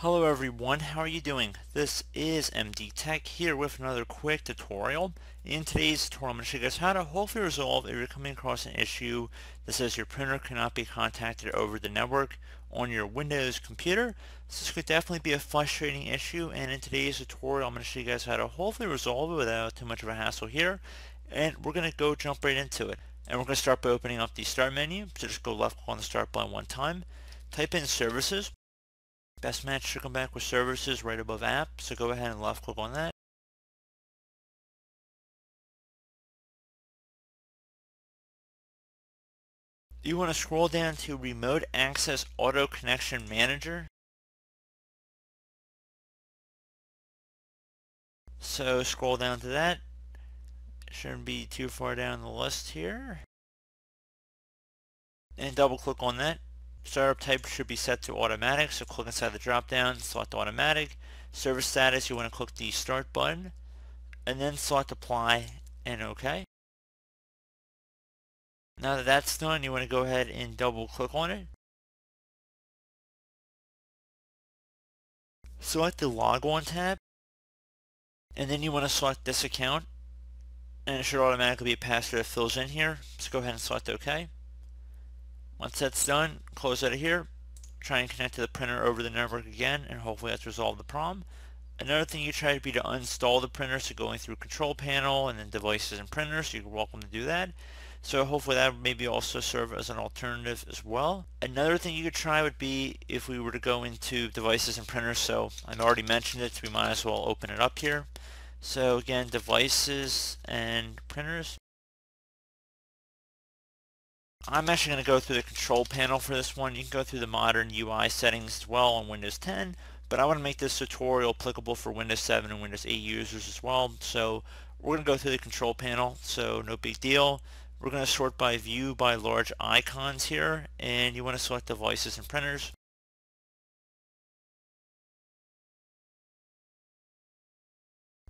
Hello everyone, how are you doing? This is MD Tech here with another quick tutorial. In today's tutorial I'm going to show you guys how to hopefully resolve if you're coming across an issue that says your printer cannot be contacted over the network on your Windows computer. This could definitely be a frustrating issue and in today's tutorial I'm going to show you guys how to hopefully resolve it without too much of a hassle here. And we're going to go jump right into it. And we're going to start by opening up the start menu. So just go left click on the start button one time. Type in services Best match should come back with services right above app, so go ahead and left click on that. You want to scroll down to Remote Access Auto Connection Manager. So scroll down to that. Shouldn't be too far down the list here. And double click on that. Startup type should be set to automatic, so click inside the drop down, select automatic. Service status, you want to click the start button, and then select apply and OK. Now that that's done, you want to go ahead and double click on it. Select the log on tab, and then you want to select this account, and it should automatically be a password that fills in here. So go ahead and select OK. Once that's done, close out of here, try and connect to the printer over the network again, and hopefully that's resolved the problem. Another thing you try to be to uninstall the printer, so going through control panel and then devices and printers, you're welcome to do that. So hopefully that maybe also serve as an alternative as well. Another thing you could try would be if we were to go into devices and printers, so I've already mentioned it, so we might as well open it up here. So again, devices and printers. I'm actually going to go through the control panel for this one. You can go through the modern UI settings as well on Windows 10, but I want to make this tutorial applicable for Windows 7 and Windows 8 users as well. So we're going to go through the control panel, so no big deal. We're going to sort by view by large icons here, and you want to select devices and printers.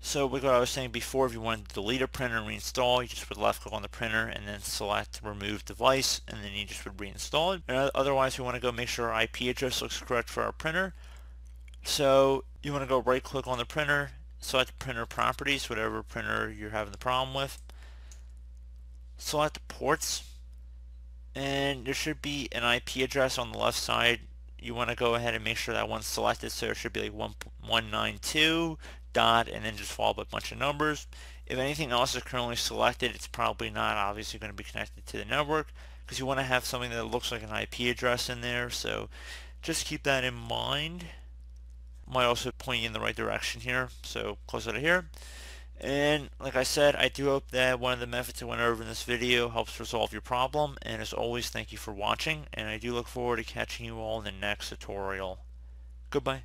So what I was saying before, if you want to delete a printer and reinstall, you just would left click on the printer and then select remove device and then you just would reinstall it. And otherwise we want to go make sure our IP address looks correct for our printer. So you want to go right click on the printer, select printer properties, whatever printer you're having the problem with. Select ports and there should be an IP address on the left side you want to go ahead and make sure that one's selected so it should be like 192 dot and then just follow up a bunch of numbers. If anything else is currently selected, it's probably not obviously going to be connected to the network because you want to have something that looks like an IP address in there. So just keep that in mind. Might also point you in the right direction here. So close out of here. And like I said, I do hope that one of the methods I went over in this video helps resolve your problem. And as always, thank you for watching. And I do look forward to catching you all in the next tutorial. Goodbye.